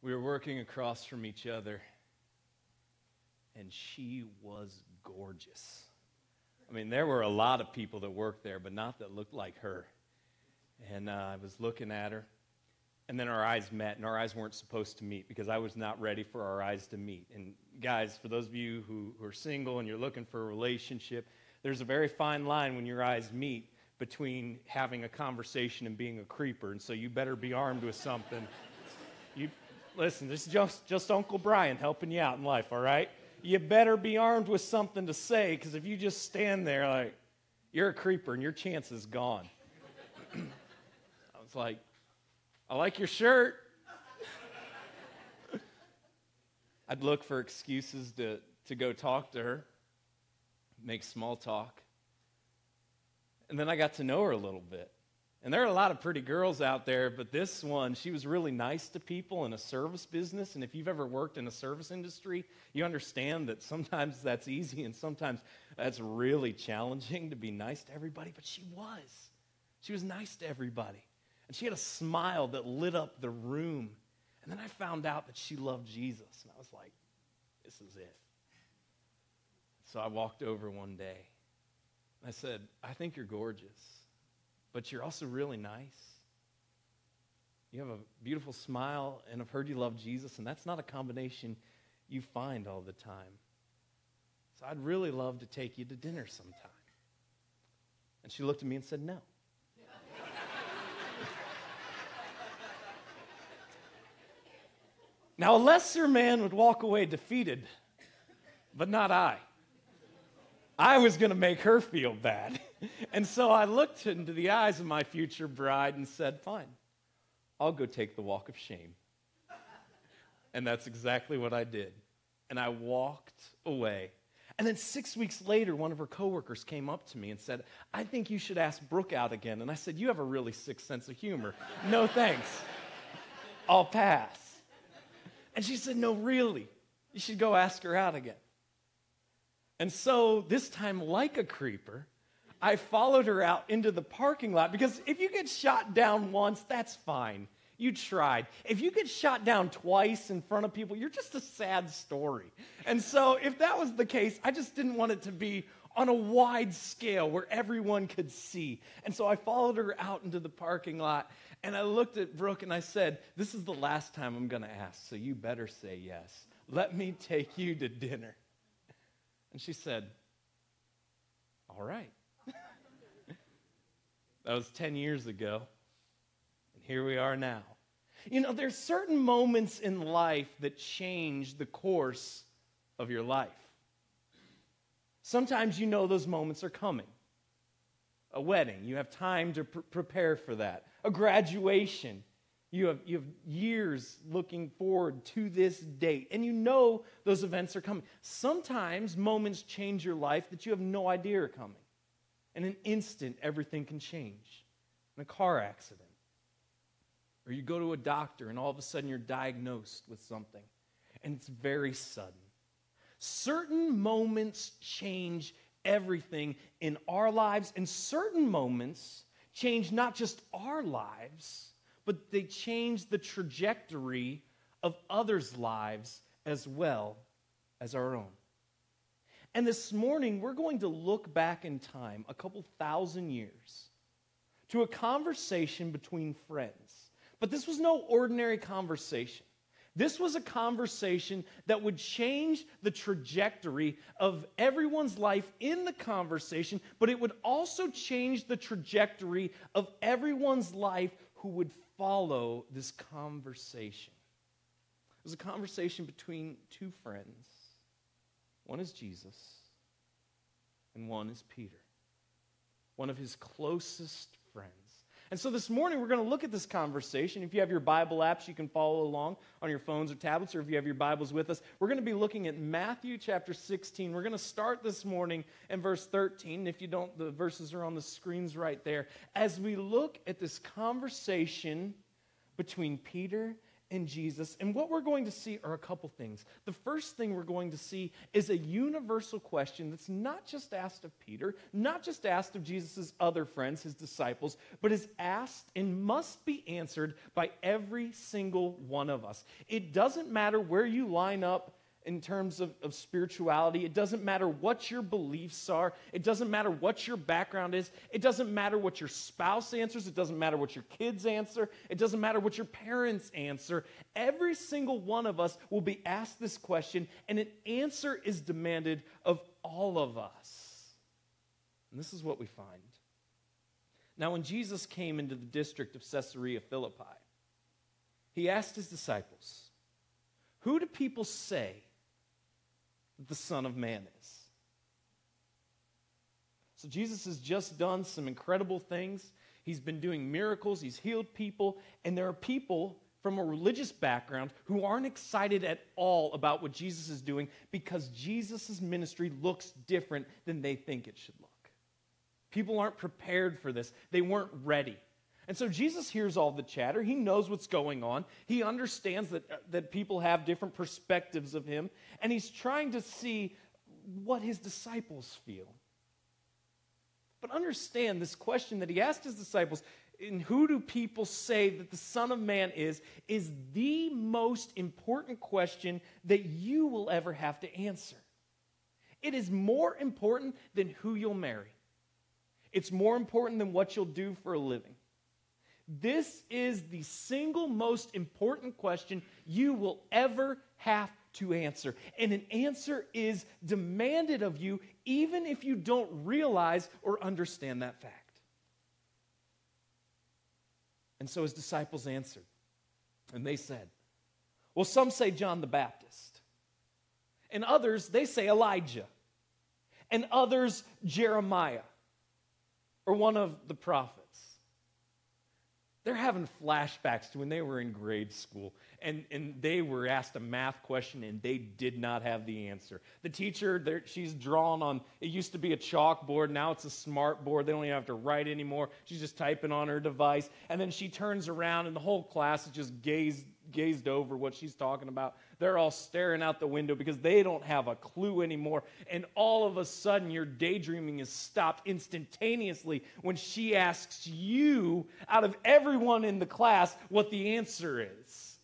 We were working across from each other, and she was gorgeous. I mean, there were a lot of people that worked there, but not that looked like her. And uh, I was looking at her, and then our eyes met, and our eyes weren't supposed to meet because I was not ready for our eyes to meet. And guys, for those of you who, who are single and you're looking for a relationship, there's a very fine line when your eyes meet between having a conversation and being a creeper. And so you better be armed with something. you listen, this is just, just Uncle Brian helping you out in life, all right? You better be armed with something to say, because if you just stand there like you're a creeper and your chance is gone. I was like, I like your shirt. I'd look for excuses to, to go talk to her, make small talk. And then I got to know her a little bit. And there are a lot of pretty girls out there, but this one, she was really nice to people in a service business. And if you've ever worked in a service industry, you understand that sometimes that's easy and sometimes that's really challenging to be nice to everybody. But she was. She was nice to everybody. And she had a smile that lit up the room. And then I found out that she loved Jesus. And I was like, this is it. So I walked over one day. I said, I think you're gorgeous, but you're also really nice. You have a beautiful smile, and I've heard you love Jesus, and that's not a combination you find all the time. So I'd really love to take you to dinner sometime. And she looked at me and said, No. Now, a lesser man would walk away defeated, but not I. I was going to make her feel bad. And so I looked into the eyes of my future bride and said, Fine, I'll go take the walk of shame. And that's exactly what I did. And I walked away. And then six weeks later, one of her coworkers came up to me and said, I think you should ask Brooke out again. And I said, You have a really sick sense of humor. No thanks. I'll pass. And she said, No, really. You should go ask her out again. And so, this time, like a creeper, I followed her out into the parking lot because if you get shot down once, that's fine. You tried. If you get shot down twice in front of people, you're just a sad story. And so, if that was the case, I just didn't want it to be on a wide scale where everyone could see. And so I followed her out into the parking lot and I looked at Brooke and I said, This is the last time I'm going to ask, so you better say yes. Let me take you to dinner. And she said, All right. That was 10 years ago. And here we are now. You know, there's certain moments in life that change the course of your life. Sometimes you know those moments are coming. A wedding, you have time to pr- prepare for that. A graduation, you have, you have years looking forward to this date, and you know those events are coming. Sometimes moments change your life that you have no idea are coming. In an instant, everything can change. In a car accident, or you go to a doctor, and all of a sudden you're diagnosed with something, and it's very sudden. Certain moments change everything in our lives, and certain moments change not just our lives, but they change the trajectory of others' lives as well as our own. And this morning, we're going to look back in time, a couple thousand years, to a conversation between friends. But this was no ordinary conversation. This was a conversation that would change the trajectory of everyone's life in the conversation, but it would also change the trajectory of everyone's life who would follow this conversation. It was a conversation between two friends. One is Jesus, and one is Peter, one of his closest friends. And so this morning, we're going to look at this conversation. If you have your Bible apps, you can follow along on your phones or tablets, or if you have your Bibles with us, we're going to be looking at Matthew chapter 16. We're going to start this morning in verse 13. If you don't, the verses are on the screens right there. As we look at this conversation between Peter in Jesus. And what we're going to see are a couple things. The first thing we're going to see is a universal question that's not just asked of Peter, not just asked of Jesus' other friends, his disciples, but is asked and must be answered by every single one of us. It doesn't matter where you line up in terms of, of spirituality. It doesn't matter what your beliefs are. It doesn't matter what your background is. It doesn't matter what your spouse answers. It doesn't matter what your kids answer. It doesn't matter what your parents answer. Every single one of us will be asked this question, and an answer is demanded of all of us. And this is what we find. Now, when Jesus came into the district of Caesarea Philippi, he asked his disciples, Who do people say the Son of Man is. So Jesus has just done some incredible things. He's been doing miracles, he's healed people, and there are people from a religious background who aren't excited at all about what Jesus is doing because Jesus' ministry looks different than they think it should look. People aren't prepared for this, they weren't ready. And so Jesus hears all the chatter. He knows what's going on. He understands that, uh, that people have different perspectives of him. And he's trying to see what his disciples feel. But understand this question that he asked his disciples in who do people say that the Son of Man is, is the most important question that you will ever have to answer. It is more important than who you'll marry, it's more important than what you'll do for a living. This is the single most important question you will ever have to answer. And an answer is demanded of you, even if you don't realize or understand that fact. And so his disciples answered, and they said, Well, some say John the Baptist, and others, they say Elijah, and others, Jeremiah, or one of the prophets they're having flashbacks to when they were in grade school and, and they were asked a math question and they did not have the answer. The teacher, she's drawn on, it used to be a chalkboard, now it's a smart board. They don't even have to write anymore. She's just typing on her device. And then she turns around and the whole class is just gazed, gazed over what she's talking about. They're all staring out the window because they don't have a clue anymore. And all of a sudden, your daydreaming is stopped instantaneously when she asks you, out of everyone in the class, what the answer is.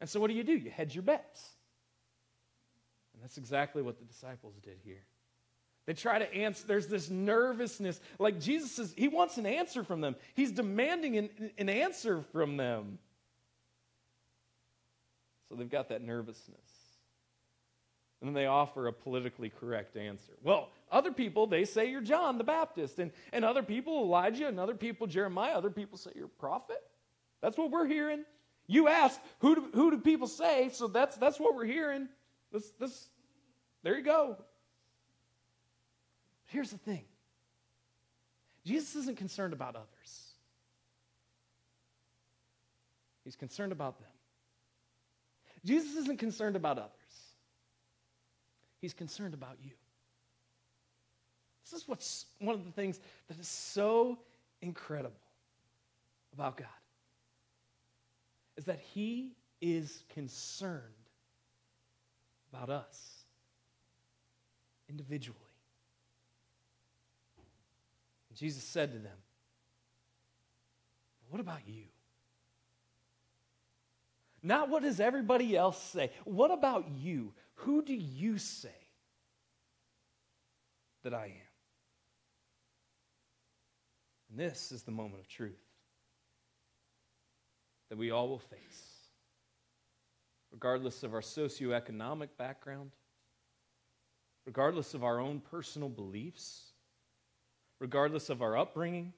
And so, what do you do? You hedge your bets. And that's exactly what the disciples did here. They try to answer. There's this nervousness. Like Jesus is, he wants an answer from them. He's demanding an, an answer from them. They've got that nervousness. And then they offer a politically correct answer. Well, other people, they say you're John the Baptist. And, and other people, Elijah. And other people, Jeremiah. Other people say you're a prophet. That's what we're hearing. You ask, who do, who do people say? So that's, that's what we're hearing. This, this, there you go. Here's the thing Jesus isn't concerned about others, He's concerned about them. Jesus isn't concerned about others, He's concerned about you. This is what's one of the things that is so incredible about God is that He is concerned about us individually. And Jesus said to them, What about you? Not what does everybody else say. What about you? Who do you say that I am? And this is the moment of truth that we all will face, regardless of our socioeconomic background, regardless of our own personal beliefs, regardless of our upbringing.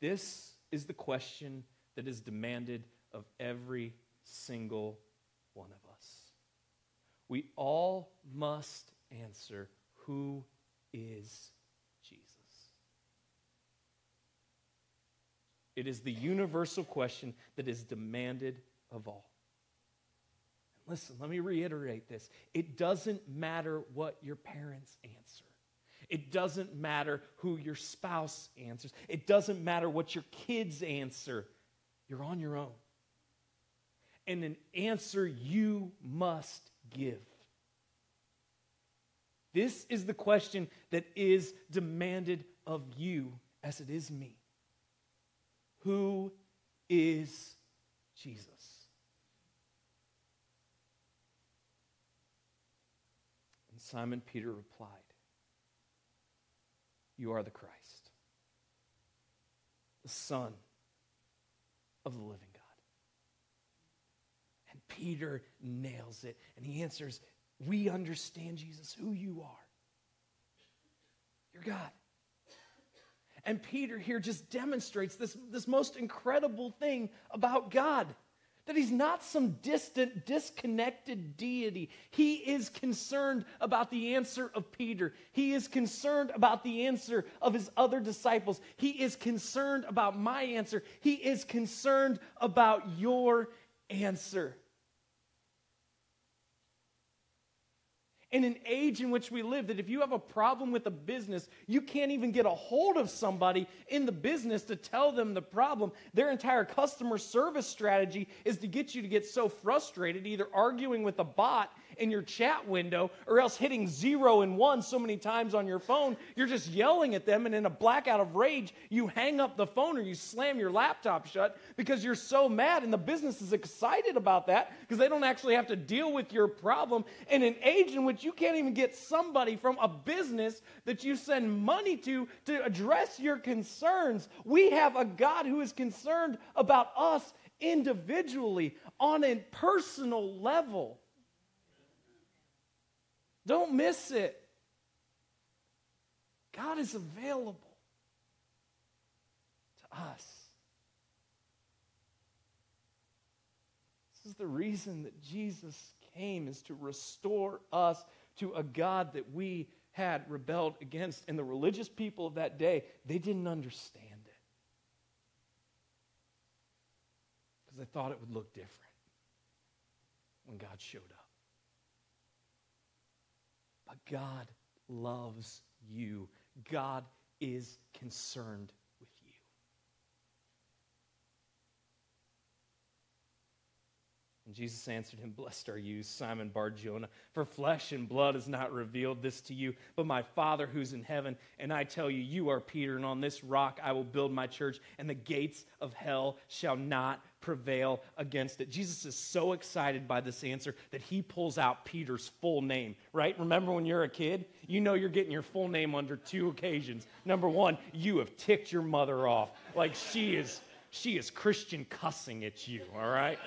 This is the question that is demanded of every single one of us. We all must answer who is Jesus? It is the universal question that is demanded of all. Listen, let me reiterate this. It doesn't matter what your parents answer. It doesn't matter who your spouse answers. It doesn't matter what your kids answer. You're on your own. and an answer you must give. This is the question that is demanded of you as it is me. Who is Jesus? And Simon Peter replied, You are the Christ, the Son of the living God. And Peter nails it, and he answers, We understand, Jesus, who you are. You're God. And Peter here just demonstrates this, this most incredible thing about God that he's not some distant, disconnected deity. He is concerned about the answer of Peter. He is concerned about the answer of his other disciples. He is concerned about my answer. He is concerned about your answer. In an age in which we live that if you have a problem with a business, you can't even get a hold of somebody in the business to tell them the problem. Their entire customer service strategy is to get you to get so frustrated, either arguing with a bot in your chat window or else hitting zero and one so many times on your phone, you're just yelling at them. And in a blackout of rage, you hang up the phone or you slam your laptop shut because you're so mad. And the business is excited about that because they don't actually have to deal with your problem. In an age in which you can't even get somebody from a business that you send money to to address your concerns. We have a God who is concerned about us individually on a personal level. Don't miss it. God is available to us. This is the reason that Jesus came is to restore us to a God that we had rebelled against. And the religious people of that day, they didn't understand it. Because they thought it would look different when God showed up. God loves you. God is concerned And Jesus answered him, Blessed are you, Simon Barjona, for flesh and blood has not revealed this to you, but my Father who's in heaven. And I tell you, you are Peter, and on this rock I will build my church, and the gates of hell shall not prevail against it. Jesus is so excited by this answer that he pulls out Peter's full name, right? Remember when you're a kid? You know you're getting your full name under two occasions. Number one, you have ticked your mother off. Like she is, she is Christian cussing at you, all right?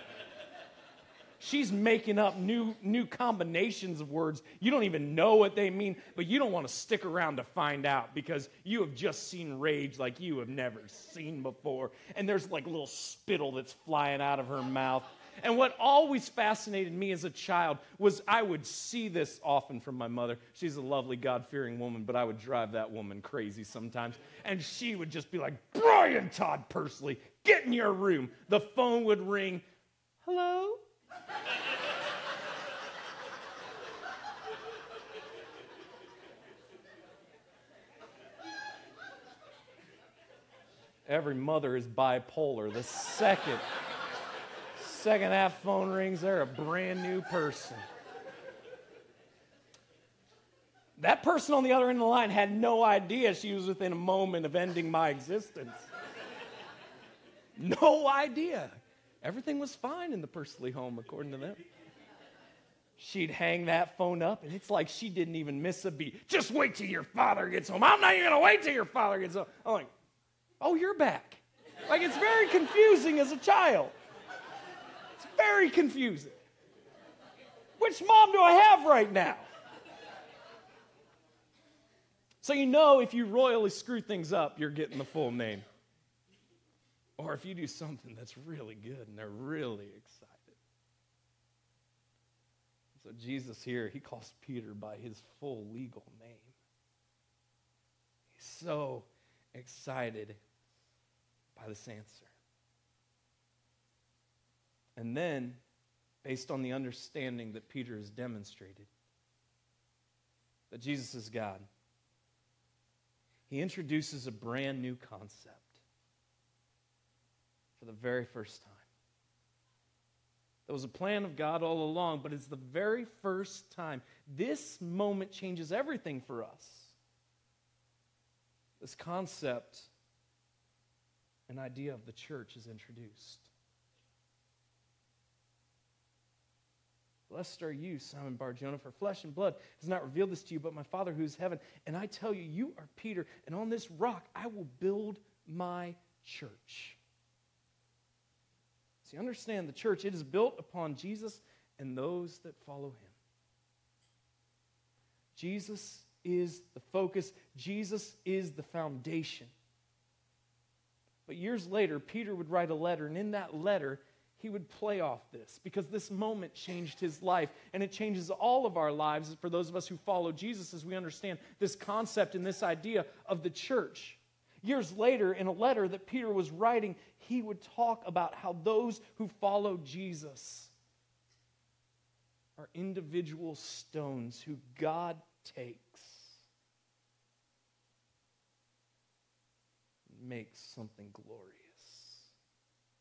She's making up new, new combinations of words. You don't even know what they mean, but you don't want to stick around to find out because you have just seen rage like you have never seen before. And there's like a little spittle that's flying out of her mouth. And what always fascinated me as a child was I would see this often from my mother. She's a lovely, God fearing woman, but I would drive that woman crazy sometimes. And she would just be like, Brian Todd Pursley, get in your room. The phone would ring. Hello? Every mother is bipolar. The second, second half phone rings, they're a brand new person. That person on the other end of the line had no idea she was within a moment of ending my existence. No idea. Everything was fine in the Pursley home, according to them. She'd hang that phone up, and it's like she didn't even miss a beat. Just wait till your father gets home. I'm not even gonna wait till your father gets home. I'm like, oh, you're back. Like, it's very confusing as a child. It's very confusing. Which mom do I have right now? So, you know, if you royally screw things up, you're getting the full name. Or if you do something that's really good and they're really excited. So Jesus here, he calls Peter by his full legal name. He's so excited by this answer. And then, based on the understanding that Peter has demonstrated, that Jesus is God, he introduces a brand new concept for the very first time. That was a plan of God all along, but it's the very first time. This moment changes everything for us. This concept, an idea of the church is introduced. Blessed are you, Simon Barjona, for flesh and blood has not revealed this to you, but my Father who is heaven. And I tell you, you are Peter, and on this rock I will build my church. See, understand the church, it is built upon Jesus and those that follow him. Jesus is the focus, Jesus is the foundation. But years later, Peter would write a letter, and in that letter, he would play off this because this moment changed his life and it changes all of our lives for those of us who follow Jesus as we understand this concept and this idea of the church. Years later, in a letter that Peter was writing, he would talk about how those who follow Jesus are individual stones who God takes and makes something glorious.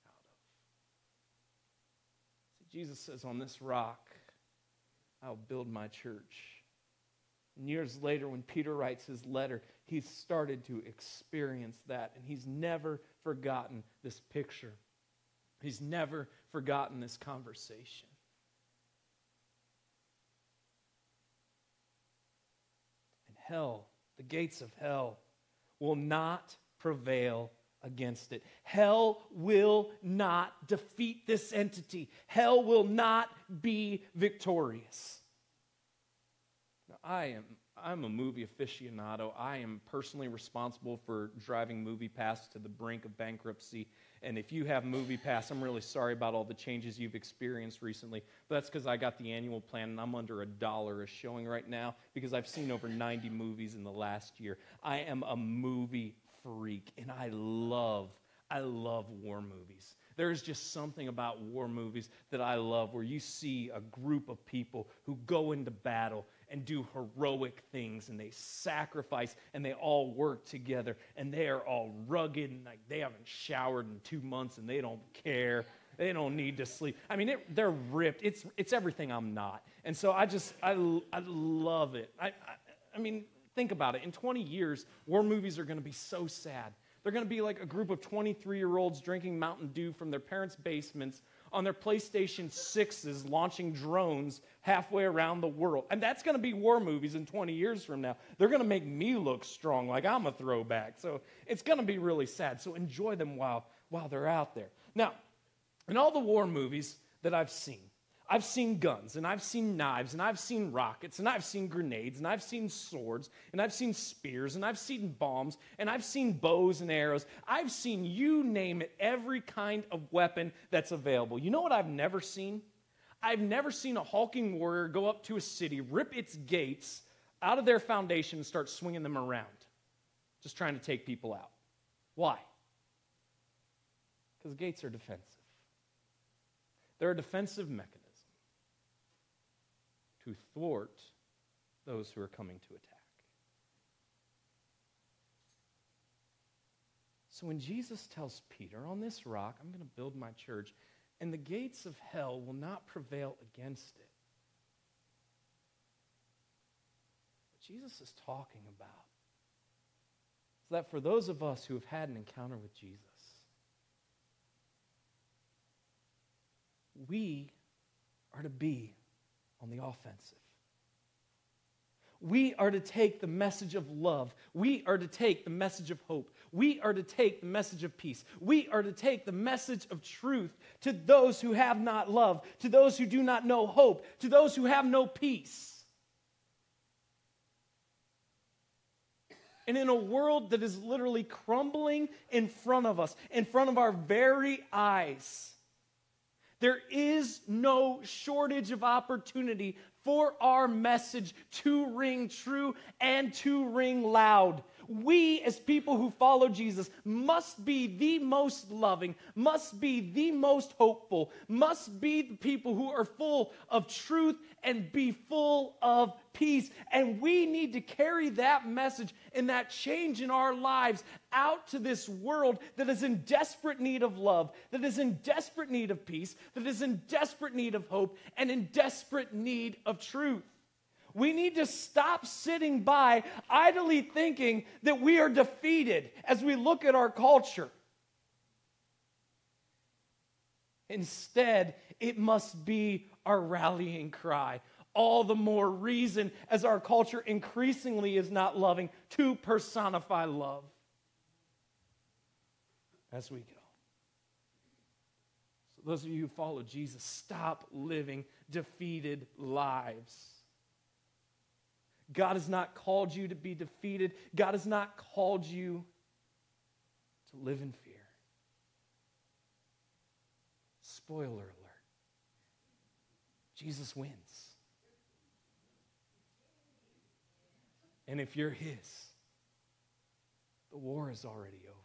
Out of. See, Jesus says, On this rock, I'll build my church. And years later, when Peter writes his letter, he's started to experience that, and he's never forgotten this picture. He's never forgotten this conversation. And hell, the gates of hell, will not prevail against it. Hell will not defeat this entity, hell will not be victorious. Now, I am. I'm a movie aficionado. I am personally responsible for driving Movie MoviePass to the brink of bankruptcy. And if you have MoviePass, I'm really sorry about all the changes you've experienced recently. But that's because I got the annual plan and I'm under a dollar a showing right now because I've seen over 90 movies in the last year. I am a movie freak, and I love, I love war movies. There is just something about war movies that I love where you see a group of people who go into battle and do heroic things and they sacrifice and they all work together and they are all rugged and like they haven't showered in two months and they don't care. They don't need to sleep. I mean, it, they're ripped. It's, it's everything I'm not. And so I just, I, I love it. I, I, I mean, Think about it. In 20 years, war movies are going to be so sad. They're going to be like a group of 23 year olds drinking Mountain Dew from their parents' basements on their PlayStation 6s launching drones halfway around the world. And that's going to be war movies in 20 years from now. They're going to make me look strong like I'm a throwback. So it's going to be really sad. So enjoy them while, while they're out there. Now, in all the war movies that I've seen, I've seen guns and I've seen knives and I've seen rockets and I've seen grenades and I've seen swords and I've seen spears and I've seen bombs and I've seen bows and arrows. I've seen you name it, every kind of weapon that's available. You know what I've never seen? I've never seen a hulking warrior go up to a city, rip its gates out of their foundation and start swinging them around, just trying to take people out. Why? Because gates are defensive. They're a defensive mechanism to thwart those who are coming to attack. So when Jesus tells Peter, On this rock, I'm going to build my church, and the gates of hell will not prevail against it. What Jesus is talking about is that for those of us who have had an encounter with Jesus, we are to be on the offensive. We are to take the message of love. We are to take the message of hope. We are to take the message of peace. We are to take the message of truth to those who have not love, to those who do not know hope, to those who have no peace. And in a world that is literally crumbling in front of us, in front of our very eyes, there is no shortage of opportunity for our message to ring true and to ring loud. We, as people who follow Jesus, must be the most loving, must be the most hopeful, must be the people who are full of truth and be full of peace. And we need to carry that message and that change in our lives out to this world that is in desperate need of love, that is in desperate need of peace, that is in desperate need of hope, and in desperate need of truth. We need to stop sitting by idly thinking that we are defeated as we look at our culture. Instead, it must be our rallying cry. All the more reason as our culture increasingly is not loving to personify love as we go. So, those of you who follow Jesus, stop living defeated lives. God has not called you to be defeated. God has not called you to live in fear. Spoiler alert Jesus wins. And if you're His, the war is already over.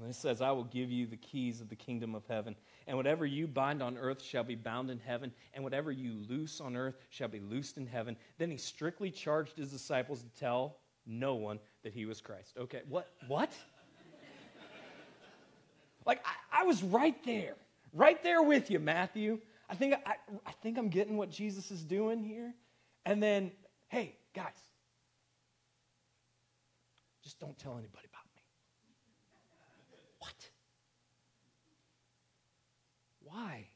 And it says, I will give you the keys of the kingdom of heaven. And whatever you bind on earth shall be bound in heaven, and whatever you loose on earth shall be loosed in heaven. Then he strictly charged his disciples to tell no one that he was Christ. Okay, what? What? like, I, I, was right there, right there with you, Matthew. I think, I, I think I'm getting what Jesus is doing here. And then, hey, guys, just don't tell anybody about Why?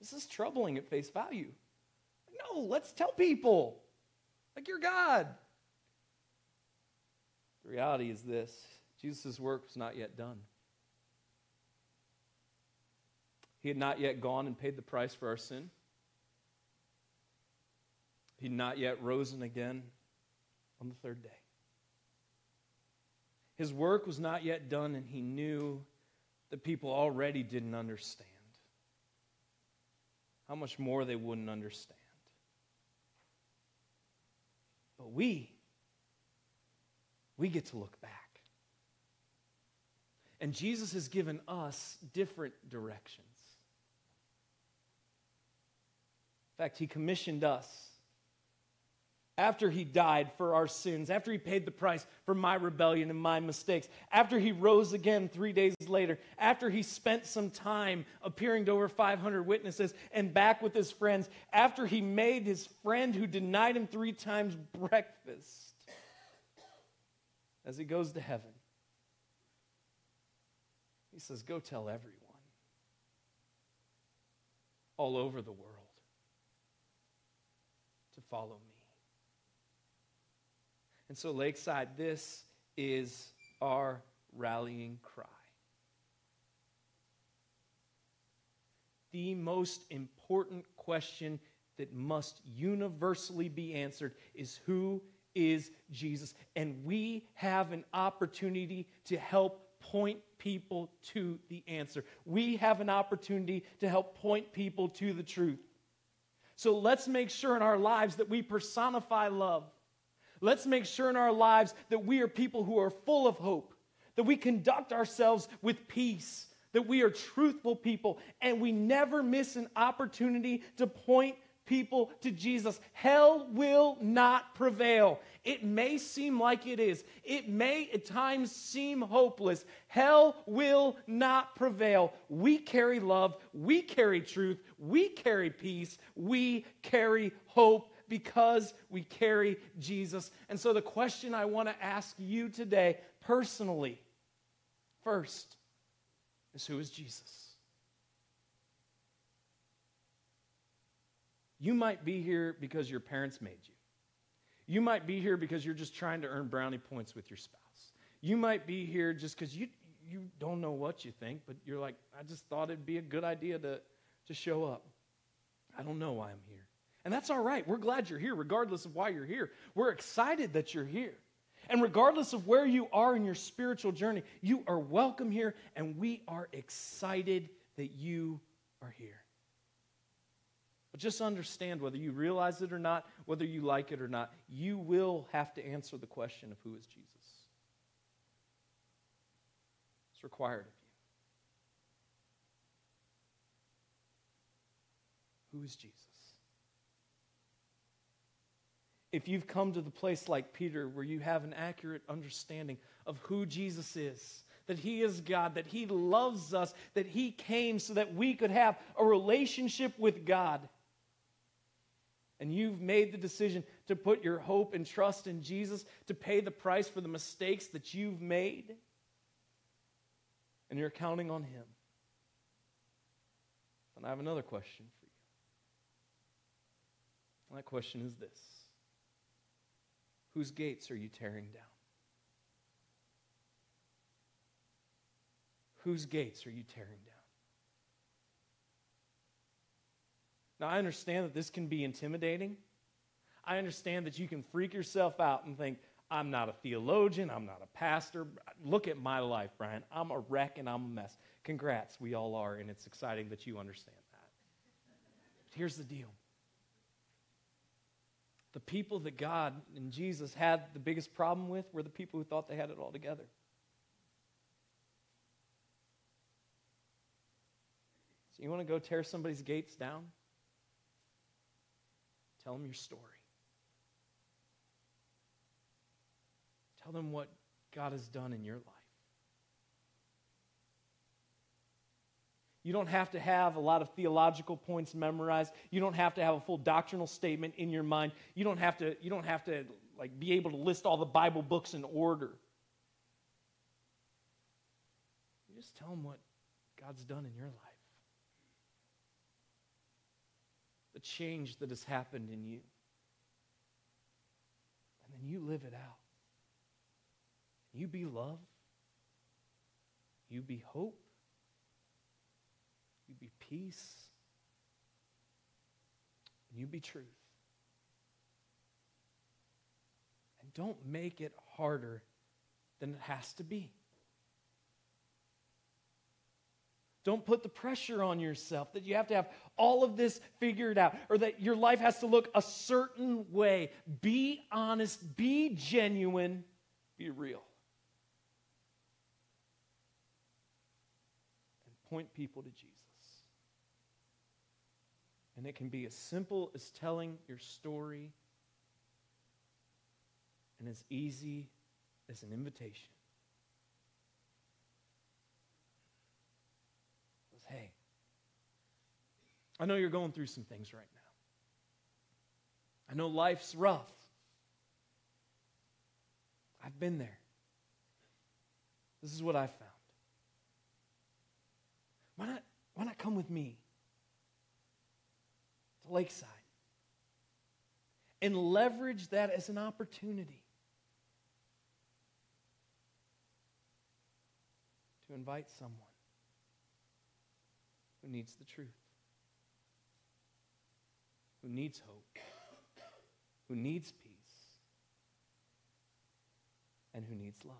This is troubling at face value. No, let's tell people. Like you're God. The reality is this Jesus' work was not yet done. He had not yet gone and paid the price for our sin. He had not yet risen again on the third day. His work was not yet done, and he knew that people already didn't understand. How much more they wouldn't understand. But we, we get to look back. And Jesus has given us different directions. In fact, He commissioned us after he died for our sins, after he paid the price for my rebellion and my mistakes, after he rose again three days later, after he spent some time appearing to over 500 witnesses and back with his friends, after he made his friend who denied him three times breakfast, as he goes to heaven, he says, Go tell everyone all over the world to follow me. And so, Lakeside, this is our rallying cry. The most important question that must universally be answered is who is Jesus? And we have an opportunity to help point people to the answer. We have an opportunity to help point people to the truth. So let's make sure in our lives that we personify love Let's make sure in our lives that we are people who are full of hope, that we conduct ourselves with peace, that we are truthful people, and we never miss an opportunity to point people to Jesus. Hell will not prevail. It may seem like it is, it may at times seem hopeless. Hell will not prevail. We carry love, we carry truth, we carry peace, we carry hope because we carry Jesus. And so, the question I want to ask you today, personally, first, is who is Jesus? You might be here because your parents made you. You might be here because you're just trying to earn brownie points with your spouse. You might be here just because you, you don't know what you think, but you're like, I just thought it'd be a good idea to, to show up. I don't know why I'm here. And that's all right. We're glad you're here, regardless of why you're here. We're excited that you're here. And regardless of where you are in your spiritual journey, you are welcome here, and we are excited that you are here. But just understand whether you realize it or not, whether you like it or not, you will have to answer the question of who is Jesus. It's required of you. Who is Jesus? If you've come to the place like Peter where you have an accurate understanding of who Jesus is, that He is God, that He loves us, that He came so that we could have a relationship with God. And you've made the decision to put your hope and trust in Jesus to pay the price for the mistakes that you've made. And you're counting on Him. And I have another question for you. And that question is this Whose gates are you tearing down? Whose gates are you tearing down? Now, I understand that this can be intimidating. I understand that you can freak yourself out and think, I'm not a theologian, I'm not a pastor. Look at my life, Brian. I'm a wreck and I'm a mess. Congrats, we all are, and it's exciting that you understand that. But here's the deal the people that God and Jesus had the biggest problem with were the people who thought they had it all together. So, you want to go tear somebody's gates down? Tell them your story. Tell them what God has done in your life. You don't have to have a lot of theological points memorized. You don't have to have a full doctrinal statement in your mind. You don't have to, you don't have to like be able to list all the Bible books in order. You just tell them what God's done in your life. The change that has happened in you. And then you live it out. You be love. You be hope be peace, and you be truth. And don't make it harder than it has to be. Don't put the pressure on yourself that you have to have all of this figured out or that your life has to look a certain way. Be honest, be genuine, be real. And point people to Jesus. And it can be as simple as telling your story and as easy as an invitation. Hey, I know you're going through some things right now. I know life's rough. I've been there. This is what I found. Why not, why not come with me? To Lakeside and leverage that as an opportunity to invite someone who needs the truth, who needs hope, who needs peace, and who needs love.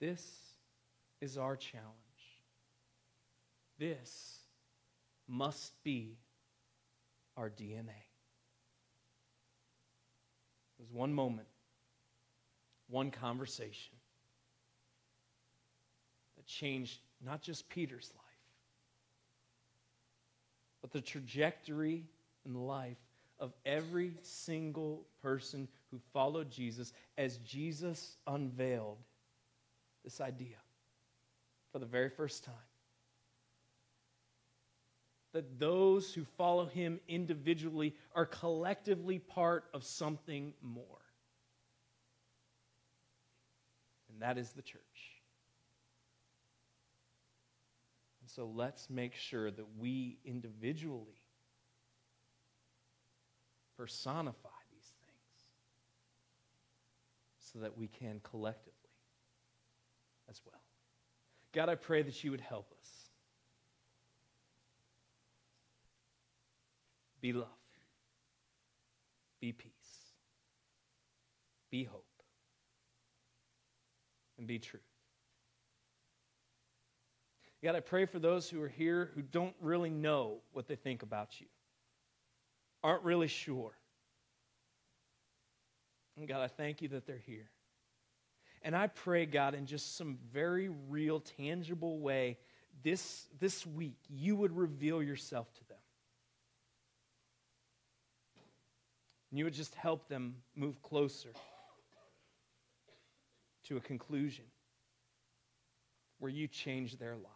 This is our challenge. This must be our DNA. It was one moment, one conversation that changed not just Peter's life, but the trajectory and life of every single person who followed Jesus as Jesus unveiled this idea for the very first time that those who follow him individually are collectively part of something more. And that is the church. And so let's make sure that we individually personify these things so that we can collectively as well. God, I pray that you would help us. Be love. Be peace. Be hope. And be truth. God, I pray for those who are here who don't really know what they think about you, aren't really sure. And God, I thank you that they're here. And I pray, God, in just some very real, tangible way, this, this week, you would reveal yourself to them. And you would just help them move closer to a conclusion where you change their lives.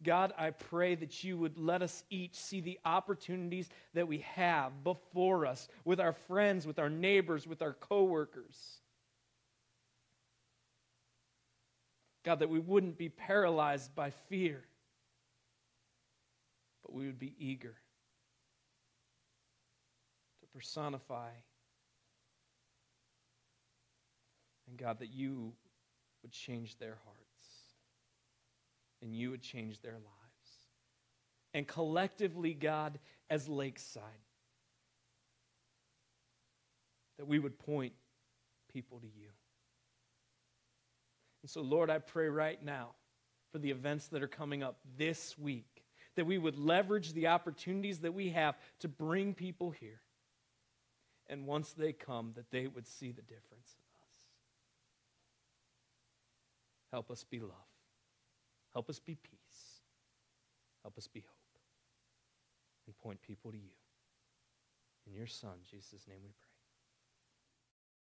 God, I pray that you would let us each see the opportunities that we have before us with our friends, with our neighbors, with our coworkers. God, that we wouldn't be paralyzed by fear, but we would be eager personify. And God, that you would change their hearts and you would change their lives. And collectively, God, as Lakeside, that we would point people to you. And so, Lord, I pray right now for the events that are coming up this week, that we would leverage the opportunities that we have to bring people here. And once they come, that they would see the difference in us. Help us be love. Help us be peace. Help us be hope. And point people to you. In your Son, Jesus' name we pray.